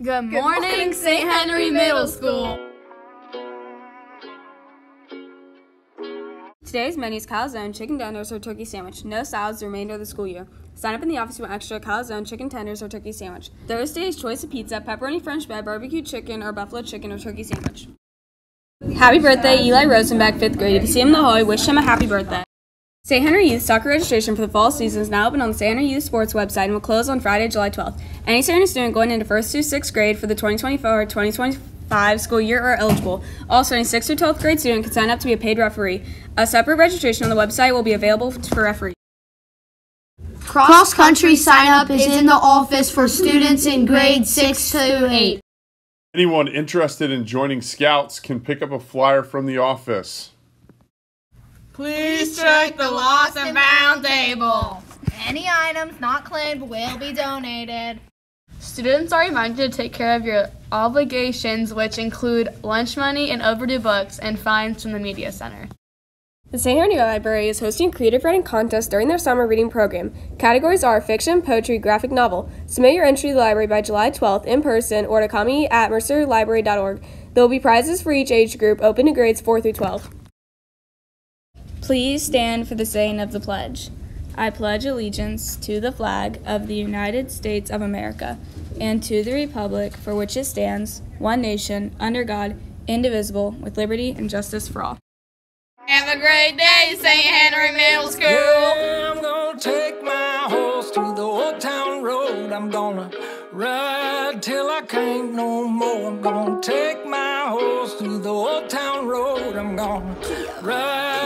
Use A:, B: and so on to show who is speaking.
A: Good morning, St. Henry Middle School.
B: Today's menu is calzone, chicken tenders, or turkey sandwich. No salads the remainder of the school year. Sign up in the office want extra calzone, chicken tenders, or turkey sandwich. Thursday is choice of pizza, pepperoni French bread, barbecue chicken, or buffalo chicken, or turkey sandwich. Happy birthday, Eli Rosenbeck, 5th grade. If you see him in the hallway, wish him a happy birthday. St. Henry Youth soccer registration for the fall season is now open on the St. Henry Youth Sports website and will close on Friday, July 12th. Any St. Henry student going into 1st through 6th grade for the 2024-2025 school year are eligible. Also, any 6th or 12th grade student can sign up to be a paid referee. A separate registration on the website will be available for referees.
C: Cross country sign up is in the office for students in grades 6 to 8.
D: Anyone interested in joining Scouts can pick up a flyer from the office.
A: Please check the lost and found table.
E: Any items not claimed will be donated.
A: Students are reminded to take care of your obligations, which include lunch money and overdue books and fines from the Media Center.
B: The St. Henry Library is hosting a creative writing contest during their summer reading program. Categories are fiction, poetry, graphic novel. Submit your entry to the library by July 12th in person or to Kami at mercerlibrary.org. There will be prizes for each age group open to grades 4 through 12. Please stand for the saying of the pledge. I pledge allegiance to the flag of the United States of America and to the republic for which it stands, one nation, under God, indivisible, with liberty and justice for all.
A: Have a great day, St. Henry Middle School.
F: Yeah, I'm gonna take my horse to the old town road. I'm gonna ride till I can't no more. I'm gonna take my horse to the old town road. I'm gonna ride.